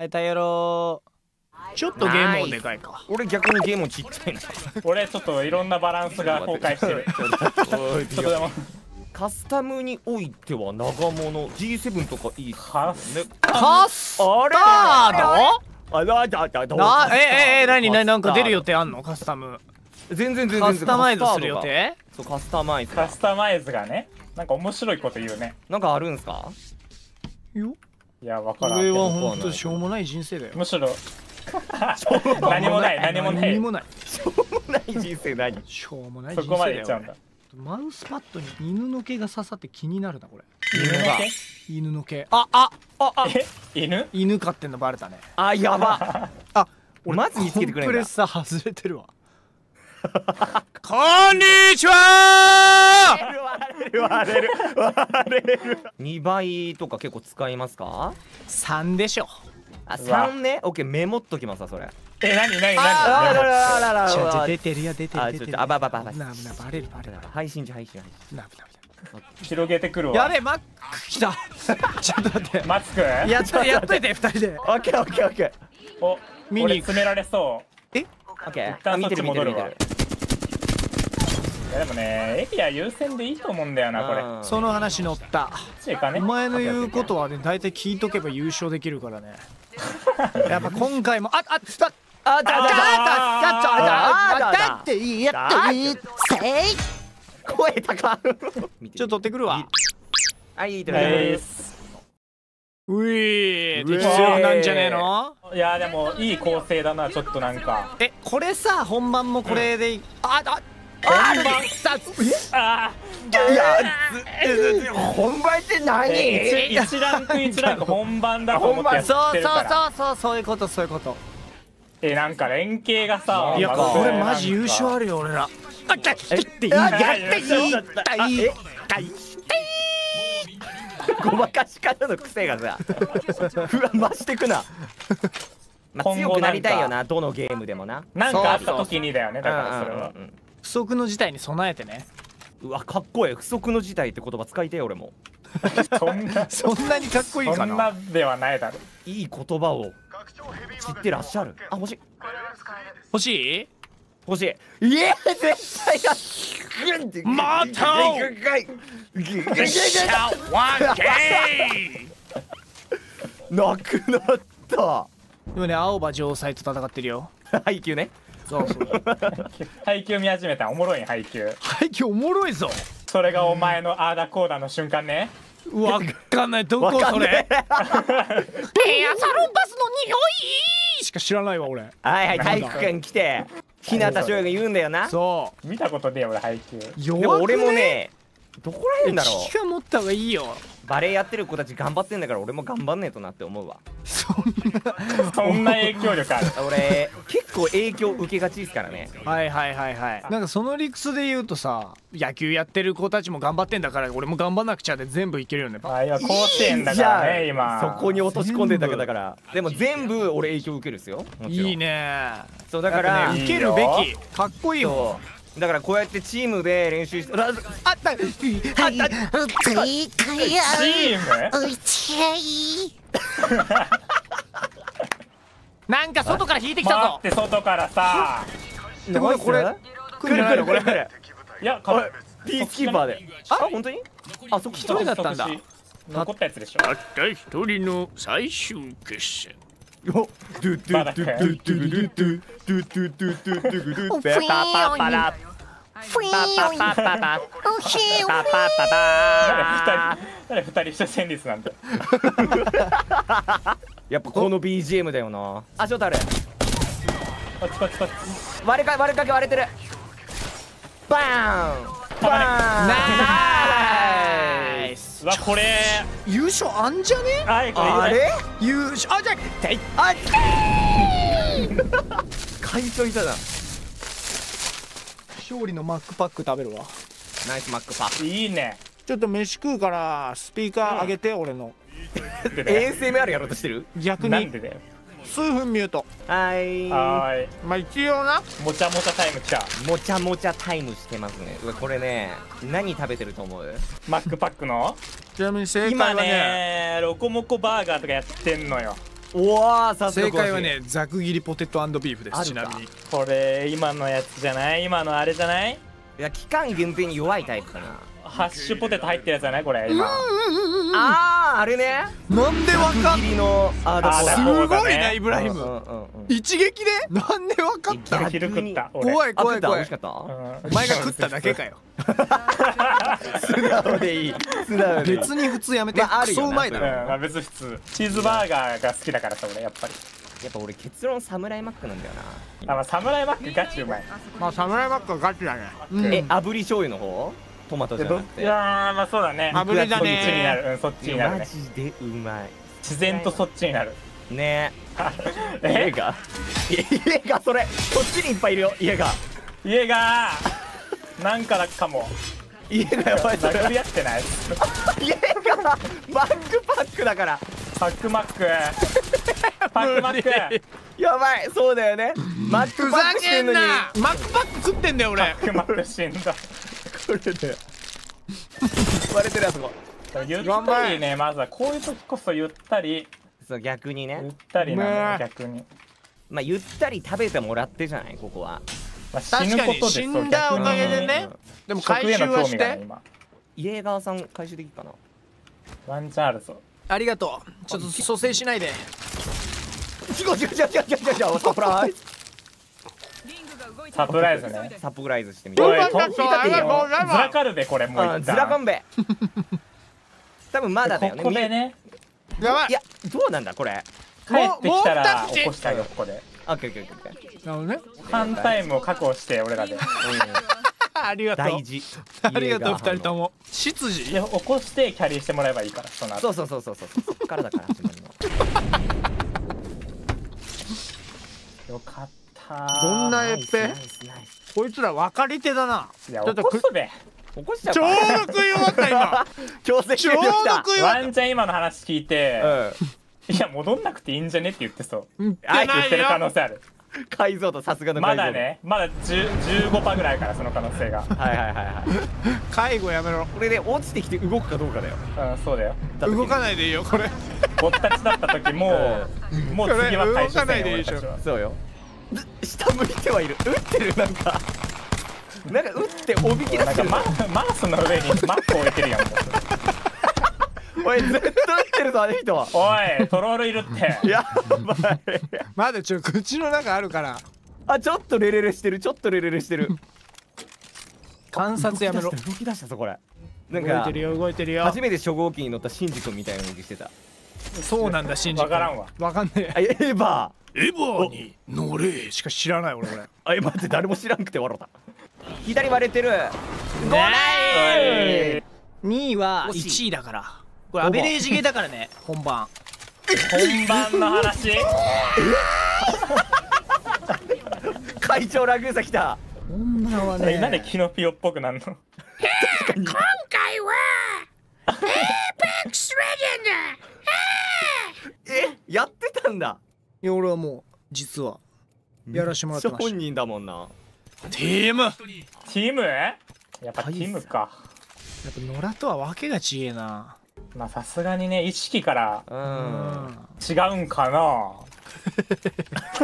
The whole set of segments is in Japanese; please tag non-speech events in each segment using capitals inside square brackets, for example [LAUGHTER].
はいタイヤロちょっとゲームもでかいか。俺逆にゲームちっちゃいな。俺ちょっといろんなバランスが崩壊してる。ちょっとでも。[LAUGHS] カスタムにおいては長物。G7 とかいいっすカね。カスタードあだだだだなえええ何？何？なんか出る予定あんの？カスタム。全然全然カスタマイズする予カスター定？そうカスタマイズ。カスタマイズがね。なんか面白いこと言うね。なんかあるんすか？よいやわからんけ俺どは本当しょうもない人生だよ。むしろ。何もない何もない。何もない。ない人生何？しょうもない人生だよそこまでいっちゃうんだ。マウスパッドに犬の毛が刺さって気になるなこれ。犬の毛犬の毛。ああああ。え犬？犬飼ってんのバレたね。あやば。[LAUGHS] あ俺マジ見つけてくれんだ。コンプレッサー外れてるわ [LAUGHS] こんにちは。割れる割れる割れる。2倍とか結構使いますか？3でしょ。あうわ。3ね？オッケーメモっときますわそれ。え何何あらら何らららら出てるよ出てある出てるちょっとあばばばば。危ない危ないバレるバレる。配信中配信中配信。危ない危ない。広げてくるわ。やべマック来た。[LAUGHS] ちょっと待って。マスク？やっとやっといて二人で。オッケーオッケーオッケー。お見に詰められそオッケー。一旦あ見てる見てる見てるいやでもねエリア優先でいいと思うんだよなこれ。その話乗った。お前の言うことはね大体聞いとけば優勝できるからね。[LAUGHS] やっぱ今回もああちょっとあだだだだあだだっていいやっていいせい声高ちょっと取ってくるわあいいとナイねスういうえ必要なんじゃねえのいやでもいい構成だなちょっとなんかえこれさ本番もこれでいああ本番さあいや本番ってー何？え一一ランク一ランク本番だと思ってやそうってるから。そうそうそうそういうことそういうことえなんか連携がさいやかこれマジ優勝あるよ俺らあっちゃっていいやっていいたいいたいごまかし方の癖がさふわ増してくなまあ強くなりたいよなどのゲームでもななんかあった時にだよねだからそれはうんうんうん不測の事態に備えてね。うわかっこいい。不測の事態って言葉使いてえ俺も。[LAUGHS] そんなそんなにかっこいいそかな？んなではないだろ。いい言葉を知ってらっしゃる。あ欲しい。欲しい？欲しい。いえ絶対やまた [LAUGHS] [LAUGHS] なくなった。でもね青葉城西と戦ってるよ。配給ねそうそう。配給見始めた。おもろい配給。配球おもろいぞ。それがお前のアーダコーダの瞬間ね。わかんない。どこ？それ。[LAUGHS] エアサロンパスの匂い？しか知らないわ俺。はいはい体育館来て日向翔也が言うんだよな。そ見たことねえ俺配給。弱も俺もねどこら辺だろ危機感持った方がいいよ。うバレエやってる子たち頑張ってんだから俺も頑張んねえとなって思うわ。そんなそんな影響力ある。俺結構影響受けがちですからね。はいはいはいはい。なんかその理屈で言うとさ野球やってる子たちも頑張ってんだから俺も頑張んなくちゃで全部いけるよね。あ今甲子園だからね今。そこに落とし込んでただから。でも全部俺影響受けるっすよ。いいね。そうだからね受けるべき。かっこいいもん。そうだからこうやってチームで練習してああった。あった。チームなんか外から引いてき待たぞ。って外からさってことはこれ来る来る来る来るいやかピースキーパーであ本当にあそっか一人だったんだ残ったやつでしょたった一人の最終決戦よドゥドゥドゥドゥドゥドゥドゥドゥドゥドゥドゥドゥドゥドゥドゥふいーおパおパパおひーパパパパ誰二人して戦律なんだやっぱこの BGM だよなあちょっとある割れか割れかけ割れてるバーンバーンナイスわこれ優勝あんじゃねあれ優勝あじゃああっ解凍いたな勝利のマックパック食べるわ。ナイスマックパーいいね。ちょっと飯食うからスピーカー上げて俺の。でね ASMR やろうとしてる？逆に。なんでだよ。数分ミュートはい。はーい。まあ一応な。もちゃもちゃタイム来た。もちゃもちゃタイムしてますね。うわこれね何食べてると思う？マックパックの？ちなみに正今解はね。ねロコモコバーガーとかやってんのよおわさすが正解はねざく切りポテトビーフですちなみに。これ今のやつじゃない？今のあれじゃない？いや期間限定に弱いタイプかな。ハッシュポテト入ってるやつじゃないこれ今あーあれね。なんでわかん切りのあーだあーだすごいなイブラヒム。うんうんうん一撃で？なんでわかった？昼食った俺。怖いあ怖い怖い。美味しかった？うん。お前が食っただけかよ [LAUGHS] 素直でいい。素直でいい。別に普通やめて。まああクるよなうんソうまいだろまあ別に普通。チーズバーガーが好きだからさ俺やっぱり。やっぱ俺結論サムライマックなんだよな。あまあサムライマックガチうまい。まあサムライマックはガチだね。うん。え炙り醤油の方？トマトじゃなくて。やーまあそうだね。炙りだね。そっちになる。うんそっちになるマねジでうまい。自然とそっちになる。ね。[LAUGHS] え？家えが？家がそれ。そっちにいっぱいいるよ家が。家が？なんかだかも家がやばい殴り合ってない？[LAUGHS] 家がバックパックだから。パックマック。[LAUGHS] パックマック。やばいそうだよね。マッふクパックしてんのに。んな。マックパック食ってんだよ俺。パックマック死んだ。これで。割れてるやつもゆったりねまずはこういう時こそゆったり。そう逆にゆっねたりなの逆に、まあゆったり食べてもらってじゃない？ここはまあ、死確かにぬことで死んだおかげでね。でも回収はして。今。家川さん回収できるかな。ワンチャンあるぞ。ありがとう。ちょっと蘇生しないで。違う違う違う違う違う違う。サプライズ。サプライズね。サプライズしてみておいと聞いたっていいよありがとうございます。ずらかるべこれもうあ一旦ずらかんべ。[LAUGHS] 多分まだだよね。ここでね。やばい。いやどうなんだこれ。帰ってきたら起こしてあげようここでオッケーオッケーオッケー。オッケーなるほどね。ファンタイムを確保して俺らで。ありがとう。大事。[LAUGHS] ありがとう二人とも。も執事。で起こしてキャリーしてもらえばいいからその後。そうそうそうそうそう。そっからだから始まるの [LAUGHS] よかったどんなエッペ？こいつら分かり手だな。いやちょっと起こすべ。起こしちゃうちょうか。ど食い終わった今。[LAUGHS] 強制終了した。ワンチャン今の話聞いて、うんいや戻んなくていいんじゃねって言ってそう。た言ってあ言ってる可能よ性ある。解像度さすがのま解像度だねまだ10 15%ぐらいからその可能性が。はいはいはいはい介護やめろ。これで落ちてきて動くかどうかだよ。うんそうだよ。動かないでいいよこれ。僕たちだった時もうもう次は動かないでいいでしょ俺たちは。そうよ。ず下向いてはいる。打ってるなんか。なんか打っておびき出してる。なんかママウスの上にマック置いてるやんもうおいずっと打ってるぞあの人は。おいトロールいるって。やばい。まだちょ口の中あるから。あちょっとレレレしてるちょっとレレレしてる。観察やめろ。動き出したぞこれ。なんか動いてるよ動いてるよ。初めて初号機に乗ったシンジ君みたいな動きしてた。そうなんだ信じわからんわ。わかんねえ。あエヴァ。エヴァに乗れ。しか知らない俺。俺あエヴァって誰も知らんくて笑った。左割れてる。ごめおい2位は惜し1位だからこれアベレージゲーだからね [LAUGHS] 本番。本番の話。[LAUGHS] 会長ラグーサ来た。本番はえなんでキノピオっぽくなんの？今回はエーペックスレジェンドえやってたんだ。いや俺はもう実はやらしてもらってました。本人だもんな。ティーム。やっチーム？やっぱチームか。ぱ野良とはわけが違えなまあさすがにね意識からううん。違うんかな。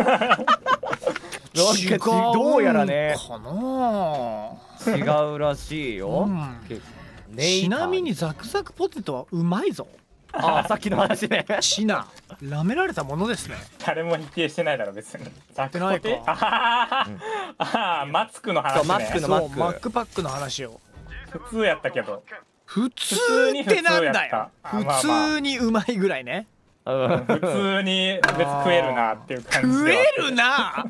なんかちどうやらね。かな。違うらしいよ、うん。ちなみにザクザクポテトはうまいぞ。あさっきの話ね。シナ舐められたものですね。誰も否定してないだろ別に。ザクないか。ポテ？ああーマツクの話そうマツクねのマック。マックパックの話を。普通やったけど普通ってなんだよ。普通にうまいぐらいね。うん普通に別に食えるなっていう感じ食えるな！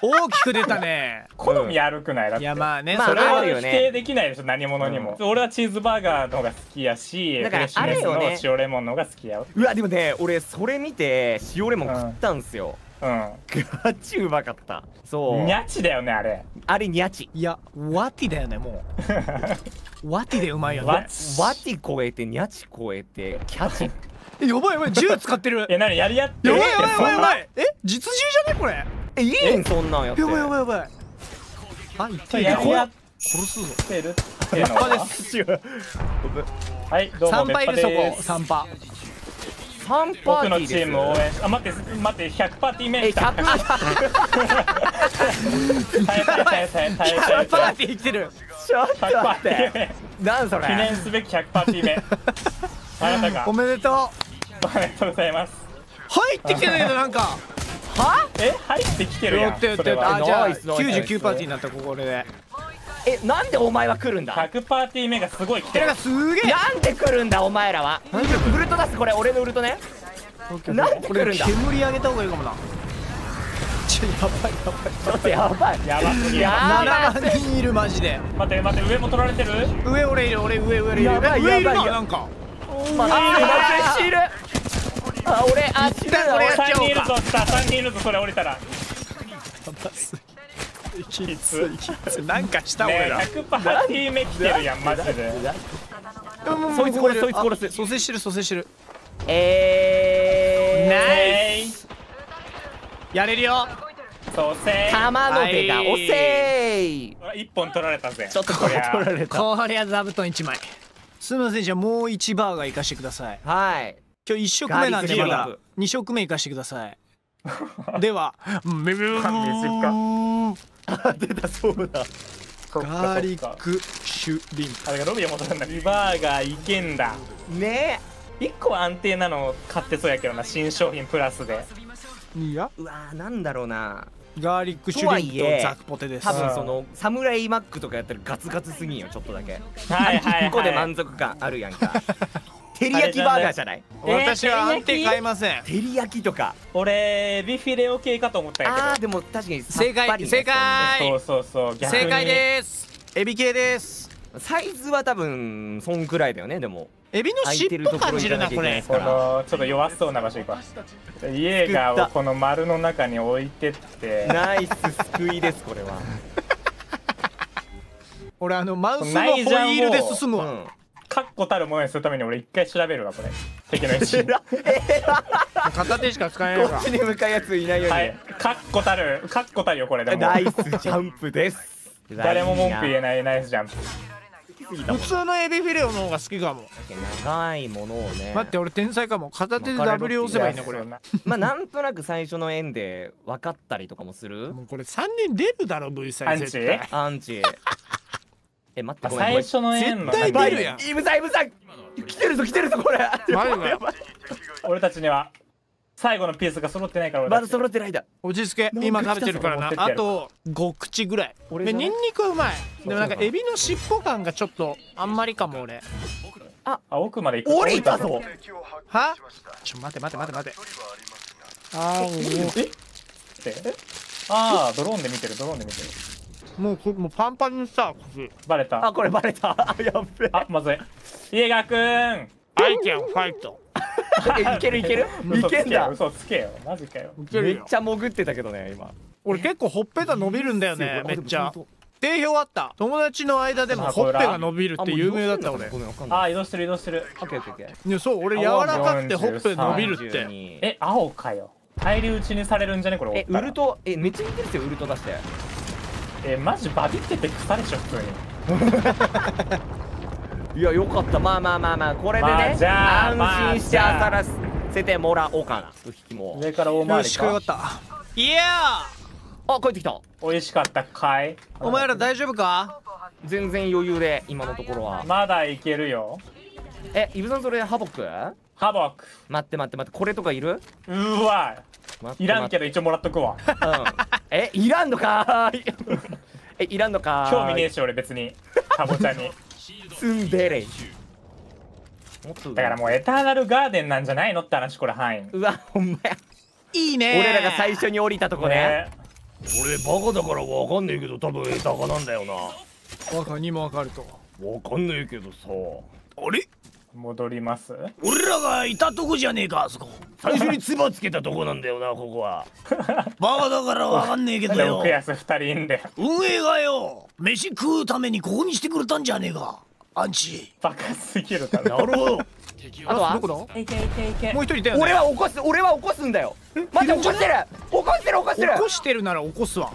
大きく出たね。好み悪くないだって。いやまあねまあそれは否定できないでしょ何者にも、俺はチーズバーガーの方が好きやしだからフレッシュネスの塩レモンの方が好きやようわでもね俺それ見て塩レモン食ったんすよ、うガチうまかった。そう。んニャチだよねあれ。あれニャチ。いやワティだよねもう。ワティでうまいよワねワティ超えてニャチ超えてキャチ。[LAUGHS] えやばいやばい銃使ってる。や [LAUGHS] え何やり合って？ばいやばいやばい。やばいえ実銃じゃね？これ。やえいいんそんなんやって。ばいやばいやばい。あいってやり合っ殺すぞてるっていうのは？[LAUGHS] はいどうも。3パいるそこ。別派です3パ3パ僕のーティーです。チームを応援しあ待って待って100パーティー目え来た100耐え耐え耐え耐え耐え耐え耐えパーティー来てる。ちょっと100パ待って。ーティー目なんそれ。記念すべき100パーティー目あなたが。[LAUGHS] おめでとう。おめでとうございます。入ってきてないけどなんか。はえ入ってきてるやん。やってやって。それは。あじゃあナイスナイスナイス。99パーティーになったここでえなんでお前は来るんだ？100パーティー目がすごい来てる。すげえ。なんで来るんだお前らは？ウルト出すこれ俺のウルトね？なんで来るんだ？煙上げた方がいいかもな。ちょやばいやばい。ちょっとやばい。やばすぎややば7万人いるマジで。待って待って上も取られてる？上俺いる俺上上いるやばい上いるやばい。ななんか。まあシールあ俺あシールだ俺これやっちゃおうか。3人いるぞさ3人いるぞそれ降りたらきついきついなんかした俺ねら100パーティー目来てるやんマジで。そいつ殺すそいつ殺すあ蘇生してる蘇生してる。ええいやれるよ。そうせー。玉の出がはい。おせー一本取られたぜ。ちょっとこれ取られた。こりゃ座布団1枚。すみませんじゃあもう1バーガー行かしてください。はい。今日1食目なんでまだガーリック2食目行かしてください。では。[LAUGHS] めめあ出たそうだ。ガーリックシュリンプあれがロビー戻るんだリバーガーいけんだ。ね。1個安定なの買ってそうやけどな新商品プラスで。いや。うわーなんだろうな。ガーリックシュリンプとザクポテです。多分そのサムライマックとかやったらガツガツすぎんよちょっとだけ。はいはい1個で満はい足感あるやんか照り焼きバーガーじゃない？私は安定買いません。照り焼きとか。俺ビフィレオ系かと思ったんやけど。あーでも確かにさ正解。正解。そうそうそう逆に。正解です。エビ系です。サイズは多分そんくらいだよねでも。エビの尻尾感じるなこれ。このちょっと弱そうな場所行こう。イエーガーをこの丸の中に置いてって。ナイス救いですこれは。[LAUGHS] 俺あのマウスのホイールで進むわ。うん確固たるものにするために俺一回調べるわこれ。敵の位置片手しか使えないかこっちに向かうやついないように、はい確固たる確固たるよこれでも。ナイスジャンプです。誰も文句言えいないナイスジャンプ。普通のエビフィレオの方が好きかも。長いものをね。待って俺天才かも。片手で W 押せばいいんだこれ。もまあなんとなく最初の円で分かったりとかもする？うこれ3人出るだろ V サイ絶対。アンチえ待って最初の円の絶対出るやん。イブさん。イブさん来てるぞ来てるぞこれ。[LAUGHS] [LAUGHS] 俺たちには最後のピースが揃ってないから俺まだ揃ってないだ。落ち着け今食べてるからな。あと5口ぐらい。俺ニンニクはうまい。でもなんかエビの尻尾感がちょっとあんまりかも俺。あ。奥まで行く降りたぞ。は？ちょ待て待て待て待て。あーえ？ってああドローンで見てるドローンで見てるもうこもうパンパンにさ口バレた。あこれバレた。[LAUGHS] やっべあまずい。イエガーくん I can fight えいけるいける？いけんだ。嘘つけよ。マジかよ。めっちゃ潜ってたけどね今。俺結構ほっぺた伸びるんだよねめっちゃ。定評あった。友達の間でもほっぺが伸びるって有名だった俺。あー移動してる移動してるオッケーオッケーいやそう俺柔らかくてほっぺ伸びるって。32え青かよ。返り討ちにされるんじゃねこれえウルトえめっちゃ似てるっすよウルト出してえマジバビってて草でしょ普通にいやよかった。まあまあまあまあこれでね、まあじゃあまあ安心してあ当たらせてもらおうかな。引きも上から大回りよしこれよかかった。いやあ帰ってきた。美味しかったかい？お前ら大丈夫か？全然余裕で今のところは。まだいけるよ。えイブさんそれハボック？ハボック待って待って待ってこれとかいる？うーわいらんけど、ど一応もらっとくわ。うん、えいらんのかー？い [LAUGHS] えいらんのかー？い興味ねえし俺別に。かぼちゃに。ツンデレだ。からもうエターナルガーデンなんじゃないのって話これ範囲うわほんまや。いいね俺らが最初に降りたとこね。ね。俺バカだからわかんねえけど多分エタカなんだよな。わかにもわかると。わかんねえけどさ。あれ？戻ります？俺らがいたとこじゃねえかあそこ。最初に唾つけたとこなんだよなここは。[LAUGHS] バカだからわかんねえけどでよ。奥安二人いんで運営がよ飯食うためにここにしてくれたんじゃねえかアンチ。バカすぎるだろ。なるほど。[LAUGHS] あとは？どこだいけいけいけもう一人いたよね。俺は起こす俺は起こすんだよ。待って起こしてる。起こしてる起こしてる。起こしてるなら起こすわ。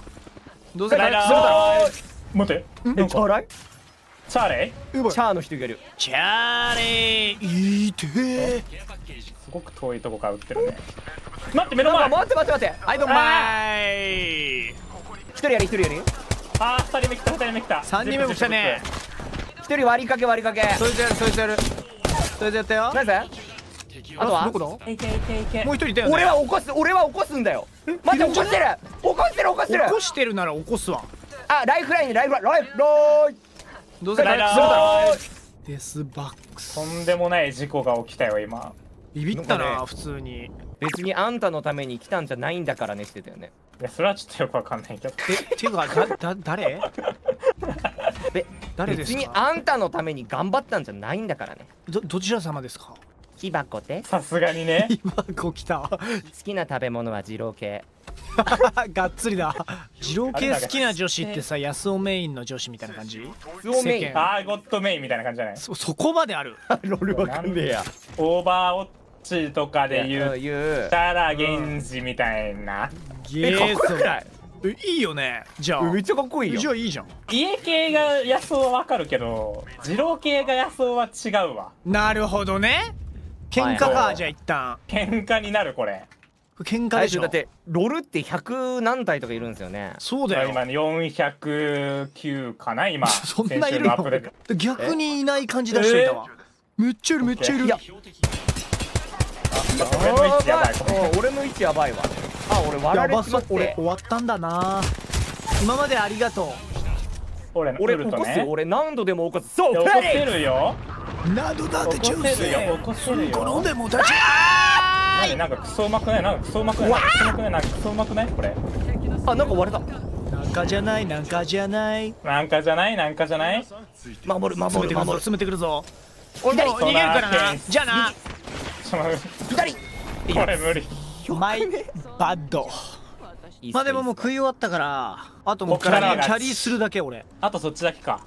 どうせライダ回復するだろ。ー待って。えチャラいチャーレ？チャーの人がいる。チャーレー。いいてー。すごく遠いとこから撃ってるね。待って目の前。あ待って待って待って。はいどんまい一人やり一人やり。あー2人目来た2人目来た。三人目も来たね。一人割りかけ割りかけ。そいつやるそいつやる。そいつやったよ。ナイスあとは？どこだいけいけいけ。もう一人いたよね。俺は起こす俺は起こすんだよ。待って起こしてる。起こしてる。起こしてる起こしてる。なら起こすわ。あライフラインライフラインライフラインどうせライダーするだろデスバックス。とんでもない事故が起きたよ今。ビビったな普通に。別にあんたのために来たんじゃないんだからねしてたよね。いやそれはちょっとよくわかんないけど。えていうかだだ誰？[LAUGHS] べ誰ですか？別にあんたのために頑張ったんじゃないんだからね。どどちら様ですか？木箱でさすがにね。[LAUGHS] 今こ来た。好きな食べ物は二郎系 [LAUGHS] がっつりだ。二郎系好きな女子ってさ安尾メインの女子みたいな感じ？スオメイン？あーゴッドメインみたいな感じじゃない？そそこまである。ロールわかんねえやオーバーウォッチとかで言っ言う。たら源氏みたいな。ゲえかっこよくない？えいいよね。じゃあ。めっちゃかっこいいよ。じゃあいいじゃん。家系が安尾はわかるけど二郎系が安尾は違うわ。なるほどね。喧嘩はい。かじゃあ一旦。喧嘩になるこれ喧嘩でしょだってロルって100何体とかいるんですよね。そうだよ。今409かな今。[LAUGHS] そんないるの？逆にいない感じ出しといたわ。めっちゃいるめっちゃいる。いや。俺の位置やばい俺の位置やばいわ。あ俺割らやばれちまって。そう。俺終わったんだな。今までありがと俺の俺起こすウルトね。俺何度でも起こす。そう起こせるよ。うなどだって起こせるよ起こせるよ。でも立ち何なんかクソうまくない。なんかクソうまくない？なんかクソうまくない？なんかクソうまくない？これ。あなんか割れた。なんかじゃないなんかじゃない。なんかじゃない？なんかじゃない？守る守る守る。詰めてくるぞ。左。もう逃げるからな。じゃあな。ちょっ左。とこれ無理。マイバッドまあでももう食い終わったからあともうキャリーキャリーするだけ俺。あとそっちだけか